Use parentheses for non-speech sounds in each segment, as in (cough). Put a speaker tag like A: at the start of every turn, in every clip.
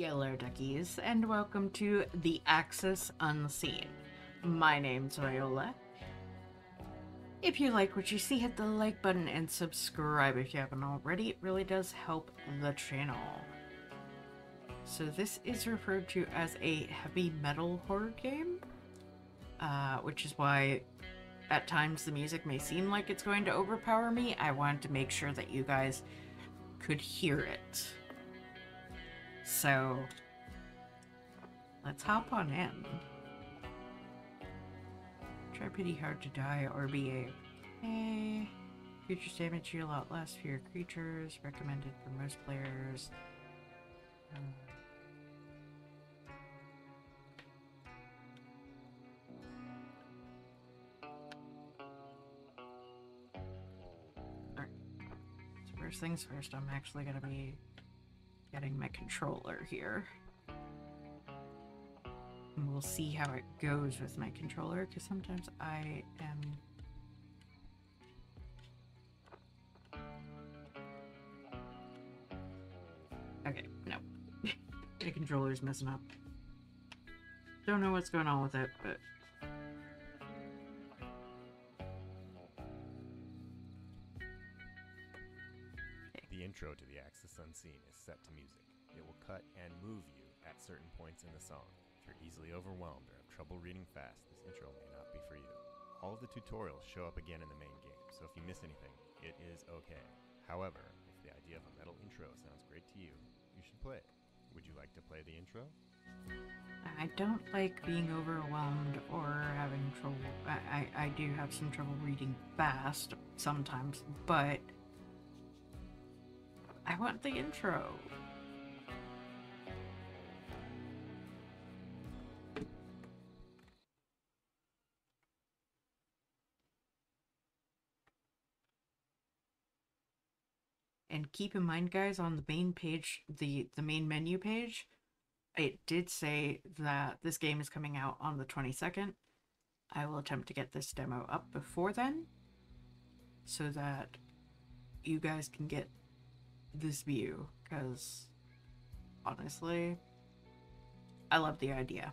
A: Yellow Duckies, and welcome to The Axis Unseen. My name's Viola. If you like what you see, hit the like button and subscribe if you haven't already. It really does help the channel. So this is referred to as a heavy metal horror game, uh, which is why at times the music may seem like it's going to overpower me. I wanted to make sure that you guys could hear it. So let's hop on in. Try pretty hard to die or be a Creatures damage you a lot less for your creatures. Recommended for most players. Um, first things first, I'm actually gonna be getting my controller here. And we'll see how it goes with my controller, because sometimes I am... Okay, no. (laughs) the controller's messing up. Don't know what's going on with it, but...
B: to The Axis Unseen is set to music. It will cut and move you at certain points in the song. If you're easily overwhelmed or have trouble reading fast, this intro may not be for you. All of the tutorials show up again in the main game, so if you miss anything, it is okay. However, if the idea of a metal intro sounds great to you, you should play it. Would you like to play the intro?
A: I don't like being overwhelmed or having trouble. I, I, I do have some trouble reading fast sometimes, but I want the intro. And keep in mind, guys, on the main page, the, the main menu page, it did say that this game is coming out on the 22nd. I will attempt to get this demo up before then so that you guys can get this view because honestly, I love the idea.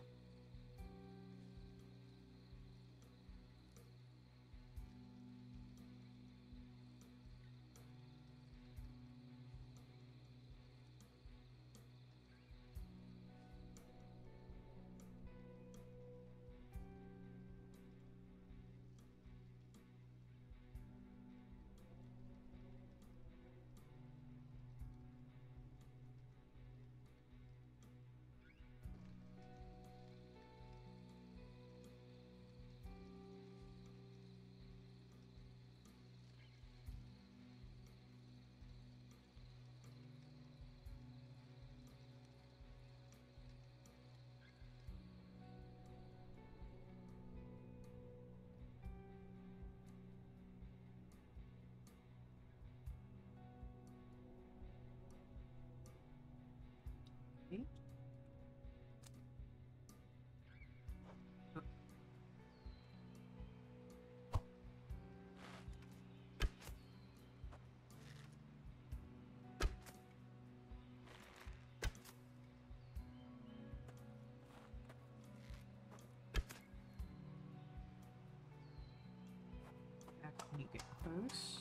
A: You get close.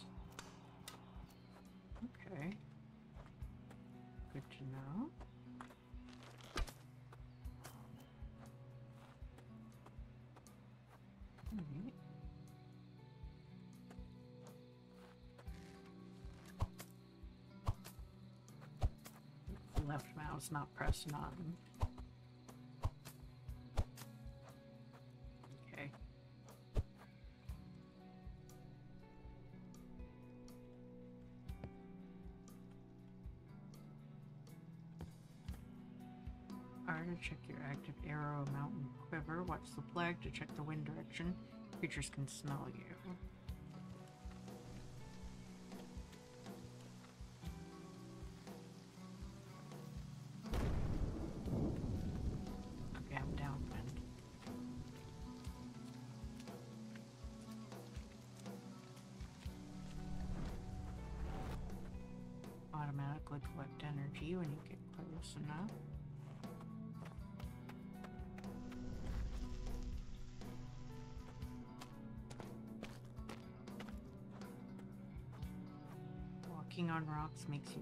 A: Okay. Good to know. Left mouse not pressed on. Active arrow, mountain quiver. Watch the flag to check the wind direction. Creatures can smell you. On rocks makes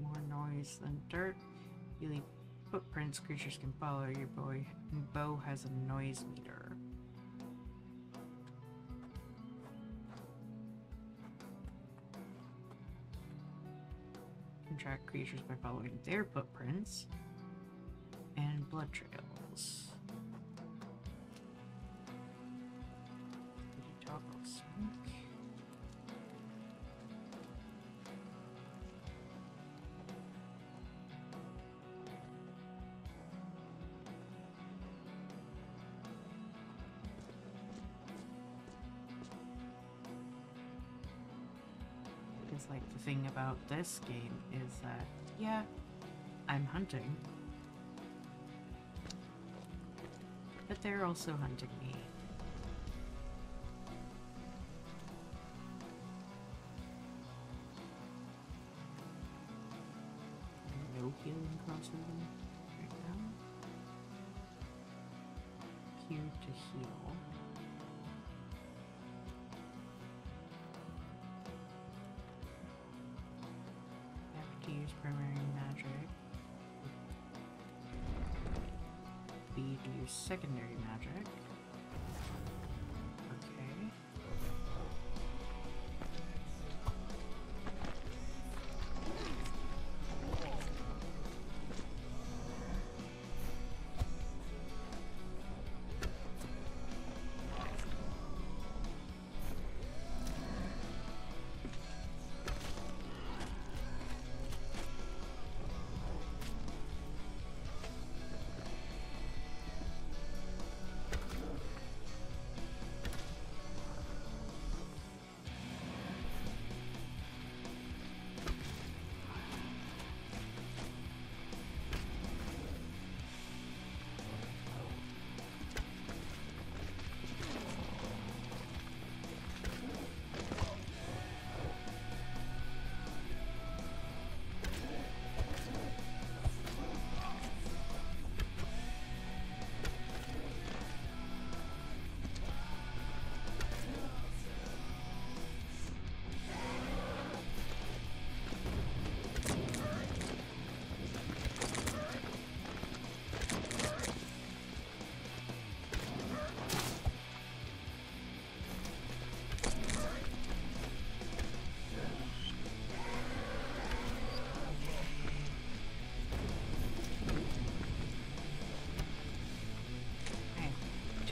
A: more noise than dirt. You leave footprints creatures can follow. Your boy bow has a noise meter. Track creatures by following their footprints and blood trails. Toggle. Thing about this game is that, yeah, I'm hunting. But they're also hunting me. No healing crossover right now. Q to heal. Use secondary magic.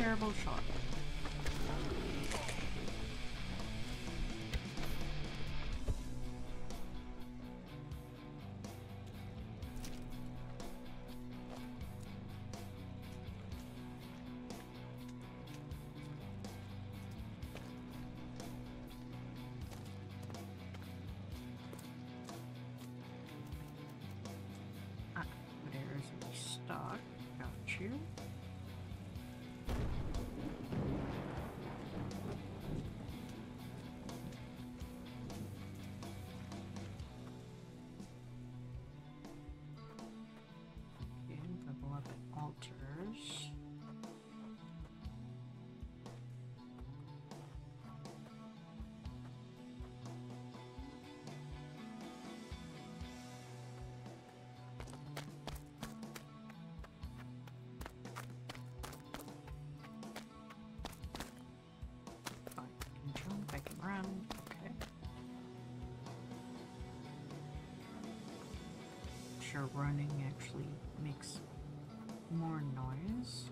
A: Terrible shot. Running actually makes more noise.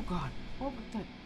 A: Oh god, what was that?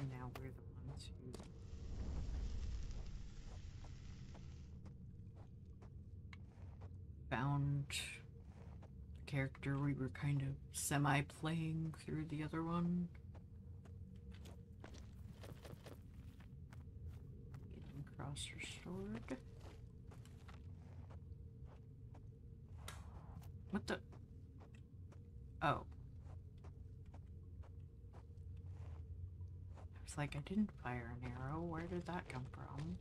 A: Think now we're the ones who found the character we were kind of semi playing through the other one. Getting cross restored. What the? Oh. It's like I didn't fire an arrow. Where did that come from?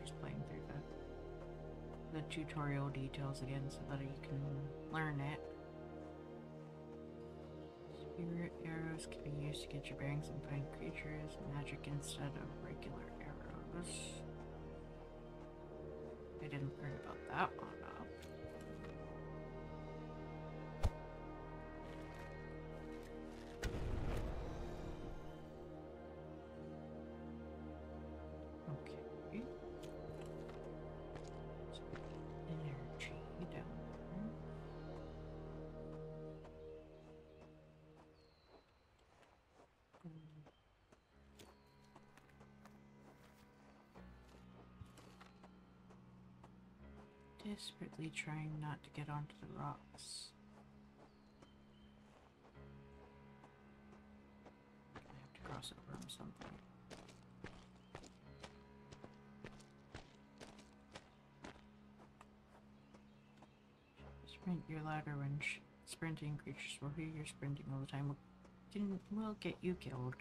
A: Just playing through the the tutorial details again so that you can learn it. Spirit arrows can be used to get your bearings and find creatures, magic instead of regular arrows. I didn't learn about that one Desperately trying not to get onto the rocks. I have to cross over on something. Sprint your ladder when sprinting. Creatures will hear you sprinting all the time. Will get you killed.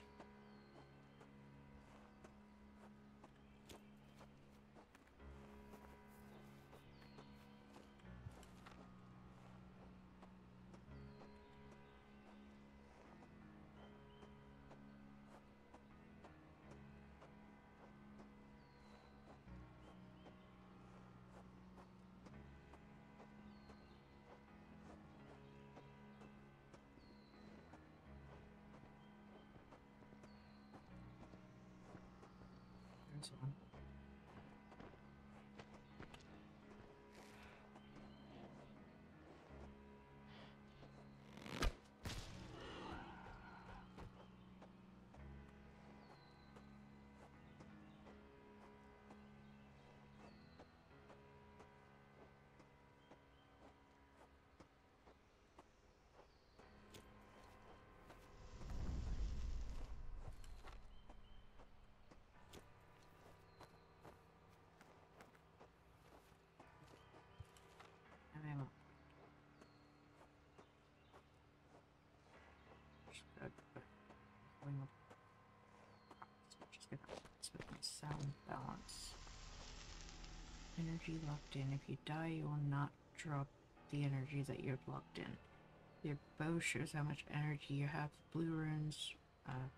A: Up, so just gonna with my sound balance. Energy locked in. If you die, you will not drop the energy that you're locked in. Your bow shows how much energy you have. Blue runes, uh,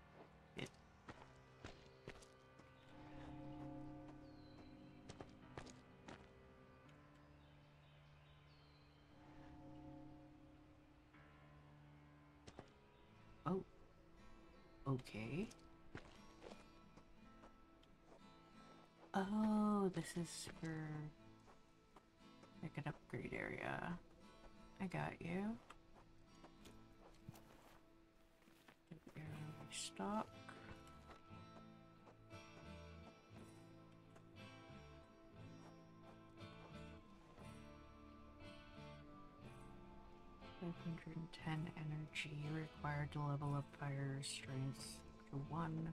A: this is for like an upgrade area. I got you. Stock. Five hundred and ten energy required to level up fire strength to one.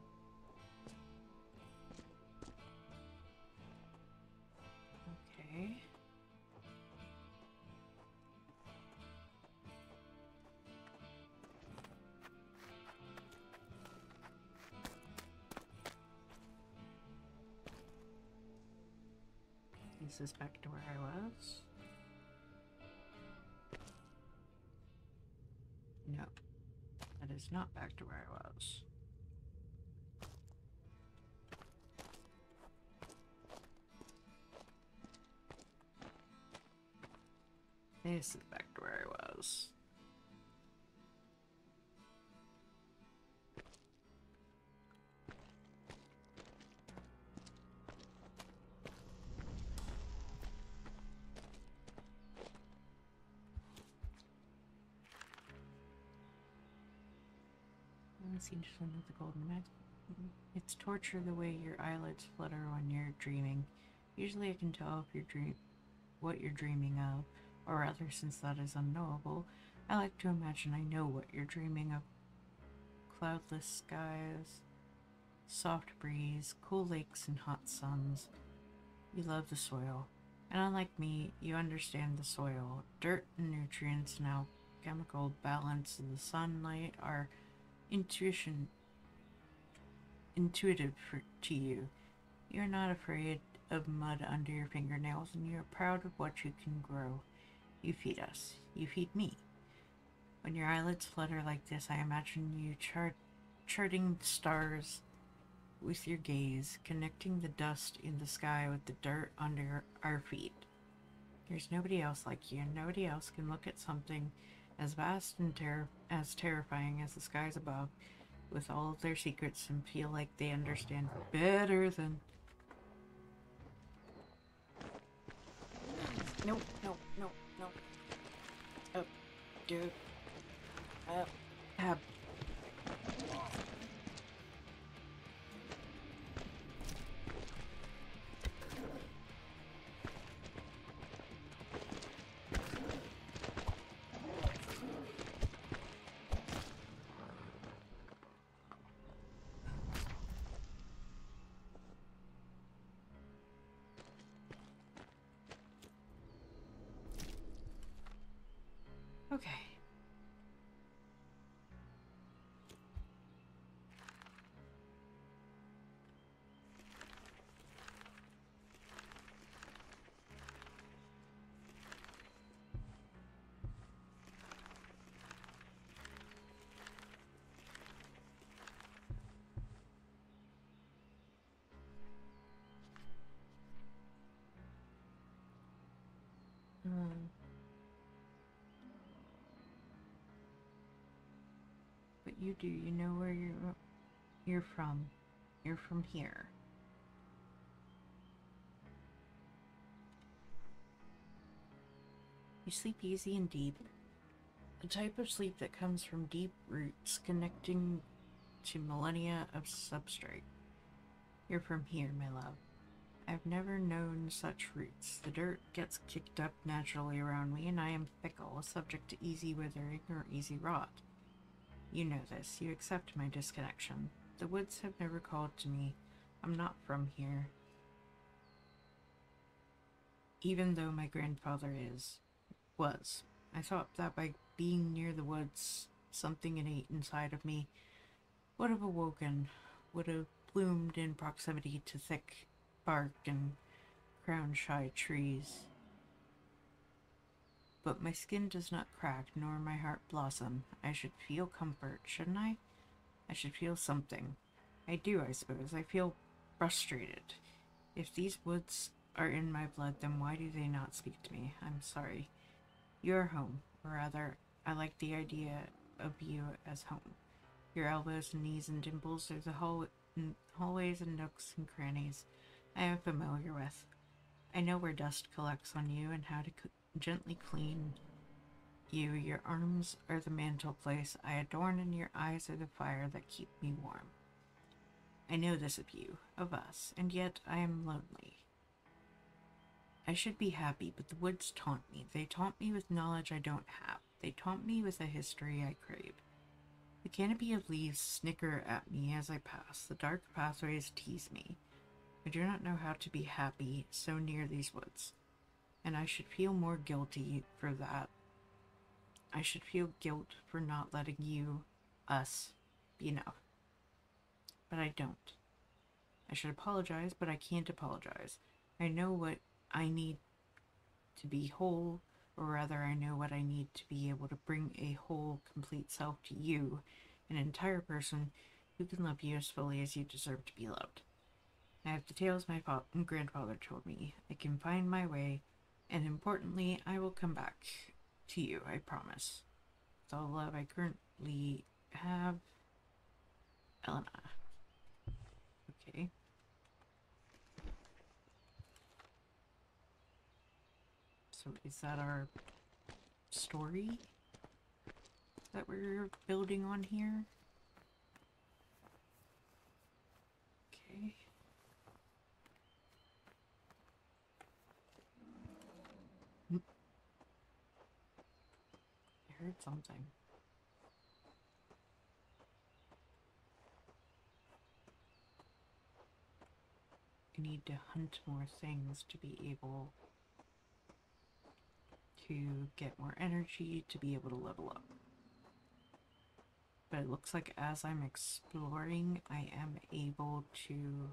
A: Okay. This is back to where I was. No, that is not back to where I was. This is back to where I was. Seems to with the golden mag. It's torture the way your eyelids flutter when you're dreaming. Usually I can tell if you're dream what you're dreaming of, or rather since that is unknowable, I like to imagine I know what you're dreaming of. Cloudless skies, soft breeze, cool lakes and hot suns. You love the soil. And unlike me, you understand the soil. Dirt and nutrients and alchemical balance in the sunlight are intuition intuitive for, to you. You're not afraid of mud under your fingernails and you're proud of what you can grow. You feed us. You feed me. When your eyelids flutter like this, I imagine you chart charting stars with your gaze, connecting the dust in the sky with the dirt under our feet. There's nobody else like you, and nobody else can look at something as vast and ter- as terrifying as the skies above, with all of their secrets, and feel like they understand better than. No, no, no, no. Up, oh, dude. Oh. Up, ab. You do. You know where you're you're from. You're from here. You sleep easy and deep. A type of sleep that comes from deep roots connecting to millennia of substrate. You're from here, my love. I've never known such roots. The dirt gets kicked up naturally around me, and I am fickle, subject to easy withering or easy rot. You know this. You accept my disconnection. The woods have never called to me. I'm not from here. Even though my grandfather is. Was. I thought that by being near the woods something innate inside of me would have awoken, would have bloomed in proximity to thick bark and crown shy trees. But my skin does not crack, nor my heart blossom. I should feel comfort, shouldn't I? I should feel something. I do, I suppose. I feel frustrated. If these woods are in my blood, then why do they not speak to me? I'm sorry. You're home, or rather, I like the idea of you as home. Your elbows and knees and dimples are the hall- hallways and nooks and crannies I am familiar with. I know where dust collects on you and how to gently clean you. Your arms are the mantel place I adorn, and your eyes are the fire that keep me warm. I know this of you, of us, and yet I am lonely. I should be happy, but the woods taunt me. They taunt me with knowledge I don't have. They taunt me with a history I crave. The canopy of leaves snicker at me as I pass. The dark pathways tease me. I do not know how to be happy so near these woods, and I should feel more guilty for that. I should feel guilt for not letting you, us, be enough. But I don't. I should apologize, but I can't apologize. I know what I need to be whole, or rather, I know what I need to be able to bring a whole, complete self to you, an entire person who can love you as fully as you deserve to be loved. I have the tales my fa- grandfather told me. I can find my way, and importantly, I will come back to you, I promise. With all the love I currently have, Elena. Okay. So is that our story that we're building on here? Okay. Hmm. I heard something. I need to hunt more things to be able to get more energy to be able to level up. But it looks like as I'm exploring, I am able to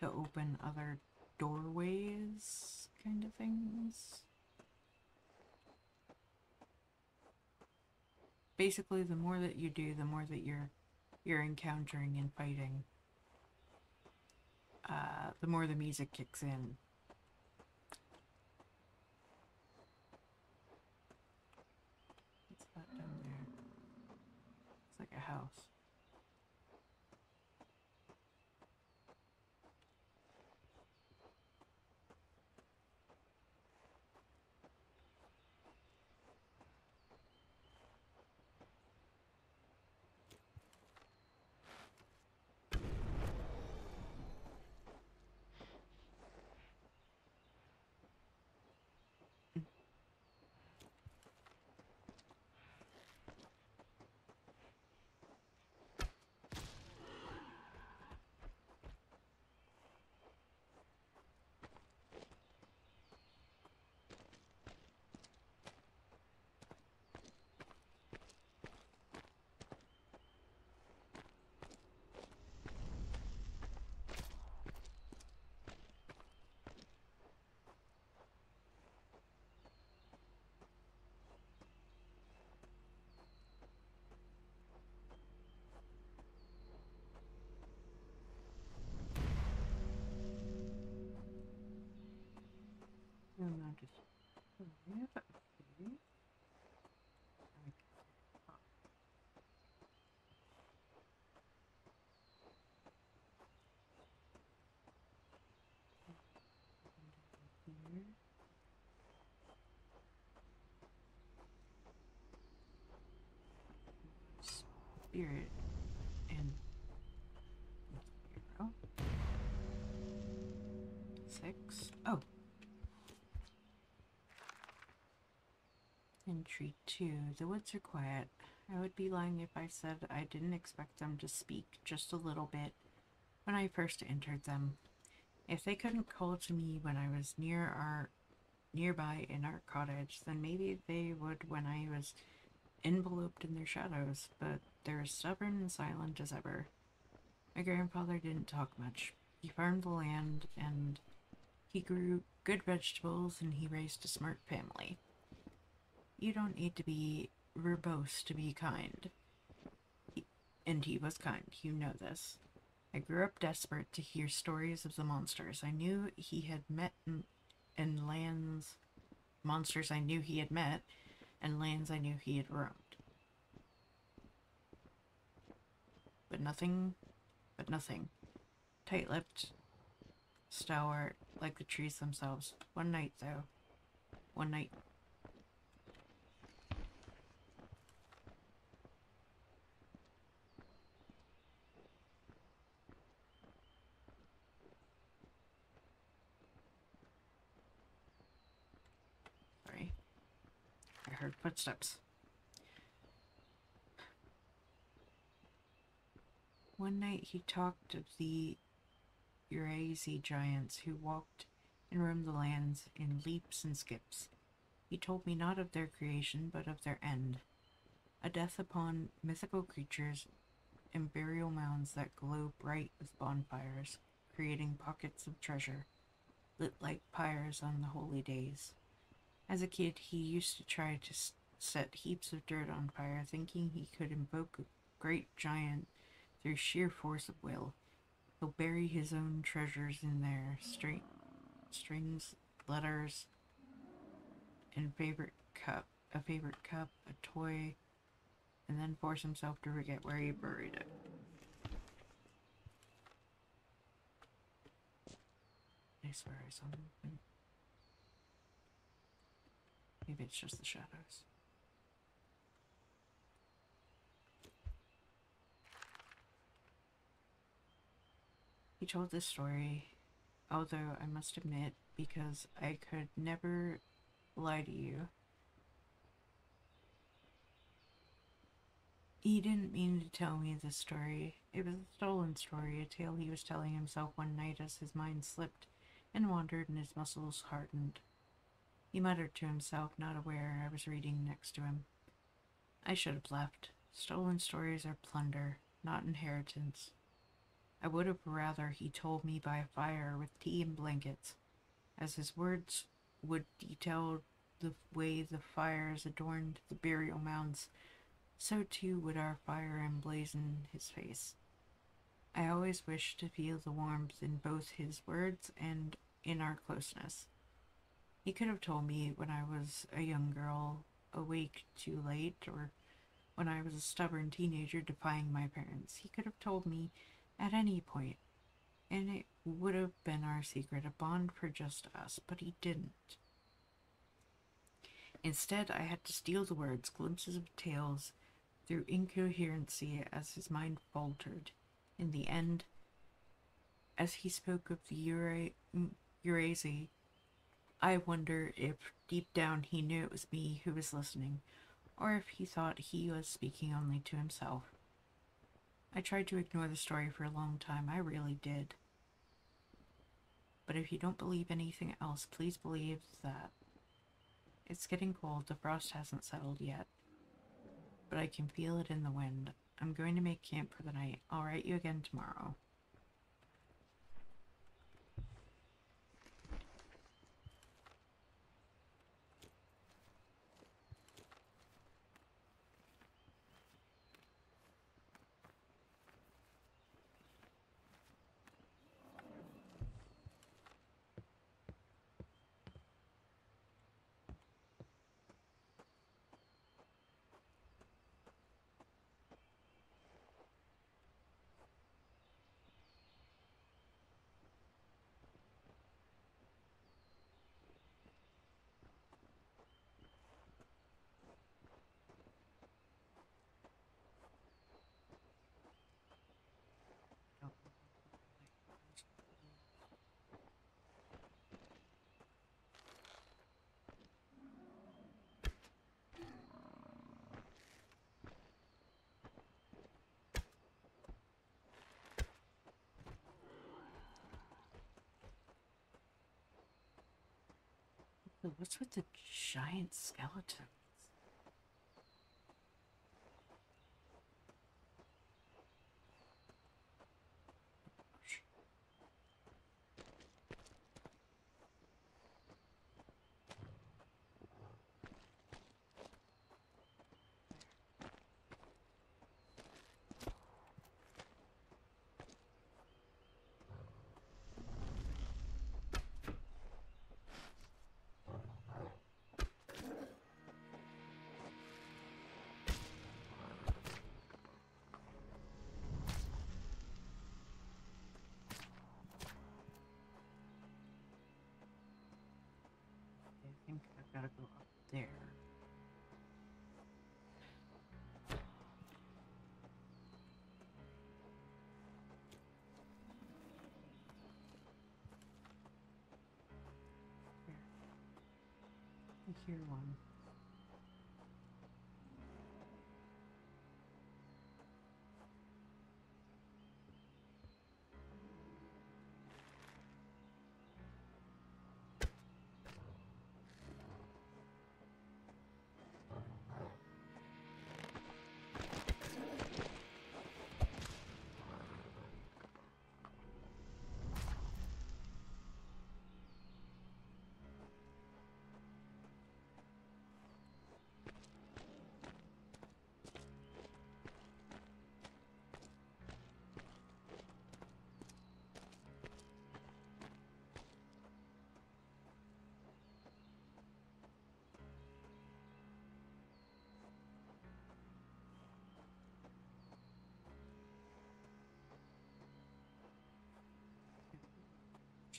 A: to open other doorways kind of things. Basically, the more that you do, the more that you're you're encountering and fighting. Uh, the more the music kicks in. What's that down there? It's like a house. No, no, just. Yeah, okay. I can- Here. Spirit and. Oh. Entry two. The woods are quiet. I would be lying if I said I didn't expect them to speak just a little bit when I first entered them. If they couldn't call to me when I was near our nearby in our cottage, then maybe they would when I was enveloped in their shadows, but they're as stubborn and silent as ever. My grandfather didn't talk much. He farmed the land and he grew good vegetables and he raised a smart family. You don't need to be verbose to be kind. He, and he was kind, you know this. I grew up desperate to hear stories of the monsters I knew he had met in lands, monsters I knew he had met, and lands I knew he had roamed. But nothing, but nothing. Tight lipped, stalwart, like the trees themselves. One night, though. One night. Sorry. I heard footsteps. One night he talked of the Urazi giants who walked and roamed the lands in leaps and skips. He told me not of their creation, but of their end. A death upon mythical creatures and burial mounds that glow bright with bonfires, creating pockets of treasure, lit like pyres on the holy days. As a kid, he used to try to set heaps of dirt on fire, thinking he could invoke a great giant through sheer force of will. He'll bury his own treasures in there string, strings, letters, and favorite cup, a favorite cup, a toy, and then force himself to forget where he buried it. I swear I saw. Maybe it's just the shadows. He told this story, although I must admit, because I could never lie to you. He didn't mean to tell me this story. It was a stolen story, a tale he was telling himself one night as his mind slipped and wandered and his muscles hardened. He muttered to himself, not aware I was reading next to him. I should have left. Stolen stories are plunder, not inheritance. I would have rather he told me by a fire with tea and blankets, as his words would detail the way the fires adorned the burial mounds, so too would our fire emblazon his face. I always wished to feel the warmth in both his words and in our closeness. He could have told me when I was a young girl, awake too late, or when I was a stubborn teenager defying my parents. He could have told me at any point, and it would have been our secret, a bond for just us, but he didn't. Instead, I had to steal the words, glimpses of tales, through incoherency as his mind faltered. In the end, as he spoke of the Ura- mm, Urazi, I wonder if deep down he knew it was me who was listening, or if he thought he was speaking only to himself. I tried to ignore the story for a long time, I really did. But if you don't believe anything else, please believe that. It's getting cold, the frost hasn't settled yet. But I can feel it in the wind. I'm going to make camp for the night. I'll write you again tomorrow. What's with the giant skeletons? Hear one.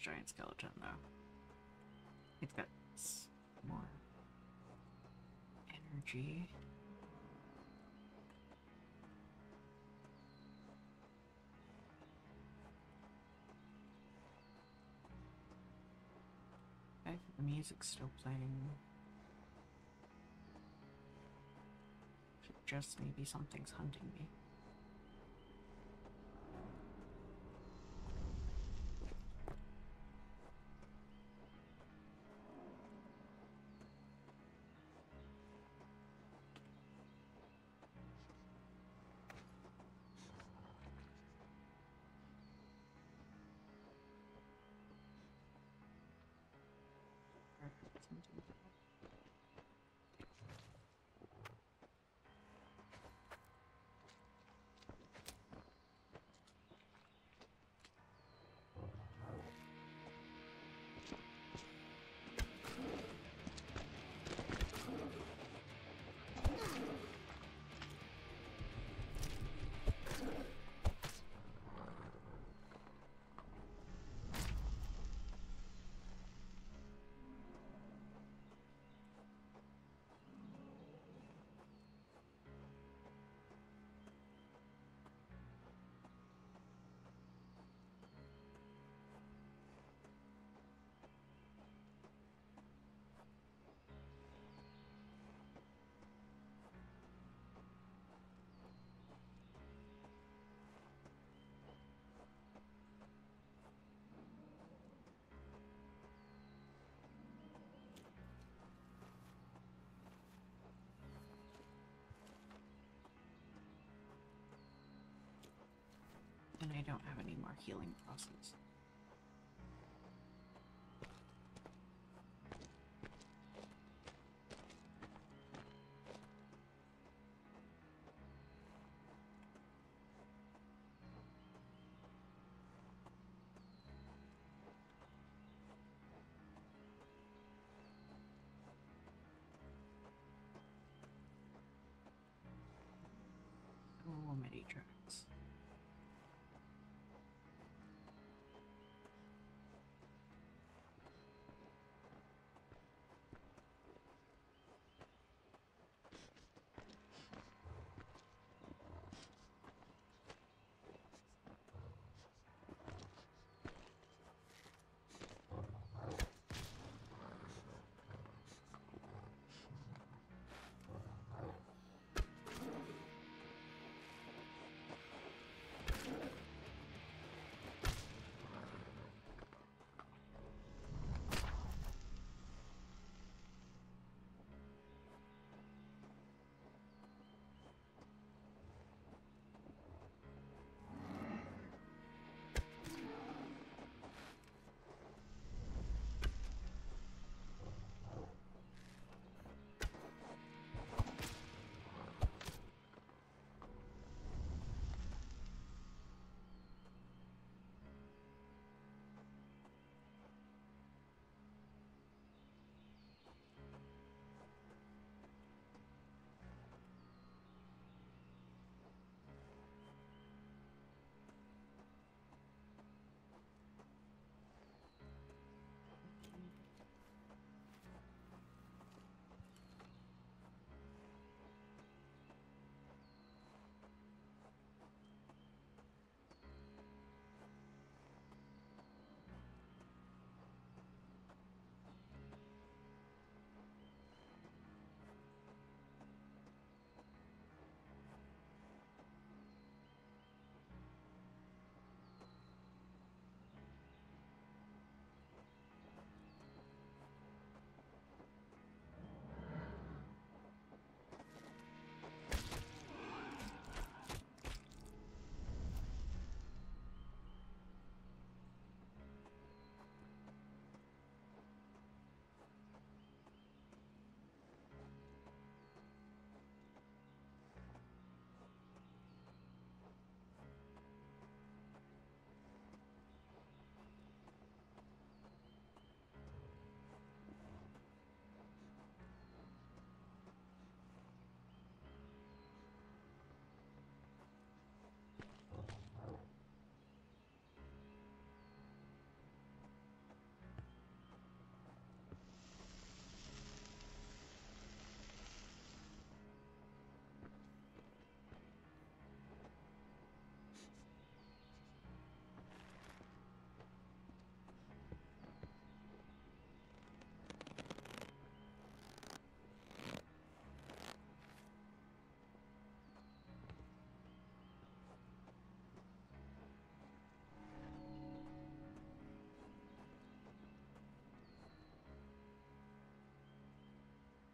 A: Giant skeleton though. It's got more energy. Okay, the music's still playing. Just maybe something's hunting me. I don't have any more healing crosses.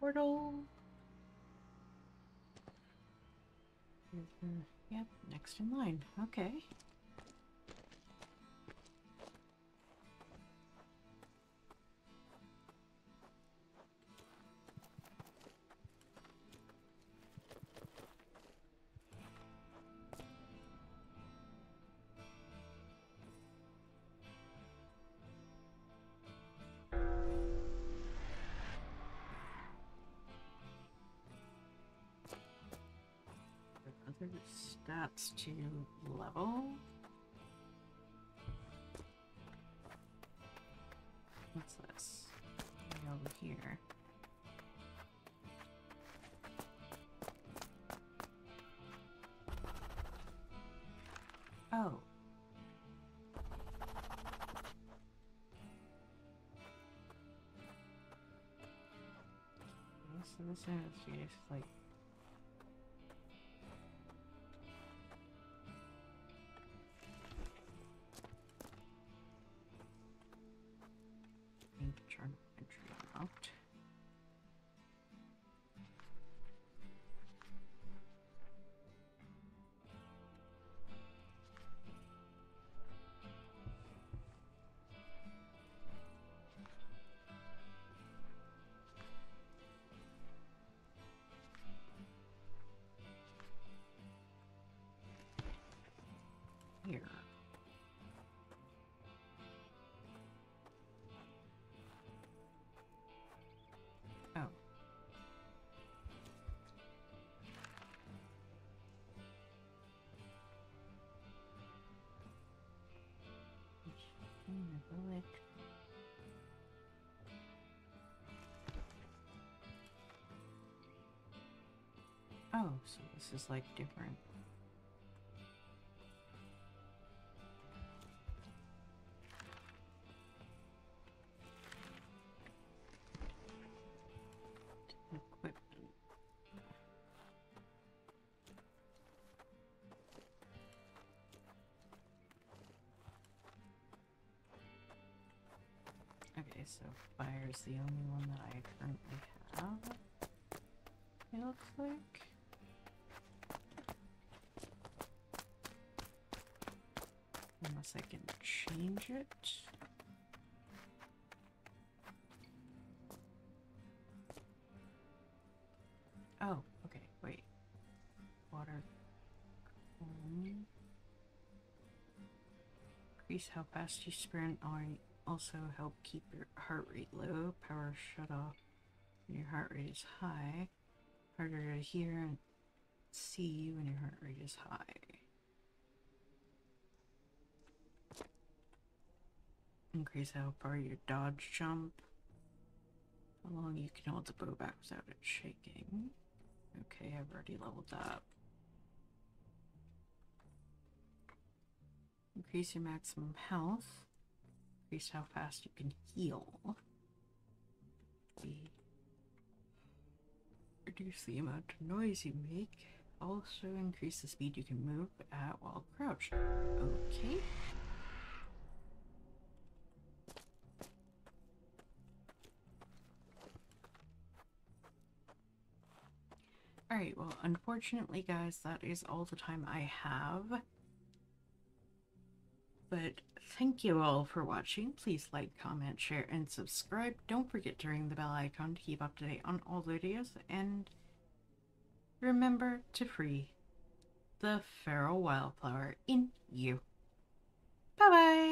A: Portal. Mhm. Yep, next in line. Okay. Stats to level. What's this? Over here. Oh. So this is like Oh, so this is like different. The only one that I currently have. It looks like. Unless I can change it. Oh, okay, wait. Water. Increase how fast you sprint. Or also help keep your heart rate low. Power shut off when your heart rate is high. Harder to hear and see when your heart rate is high. Increase how far you dodge jump. How long you can hold the bow back without it shaking. Okay, I've already leveled up. Increase your maximum health. Increase how fast you can heal. Reduce the amount of noise you make. Also increase the speed you can move at while crouched. Okay. Alright, well, unfortunately, guys, that is all the time I have. But thank you all for watching. Please like, comment, share, and subscribe. Don't forget to ring the bell icon to keep up to date on all videos. And remember to free the feral wildflower in you. Bye bye!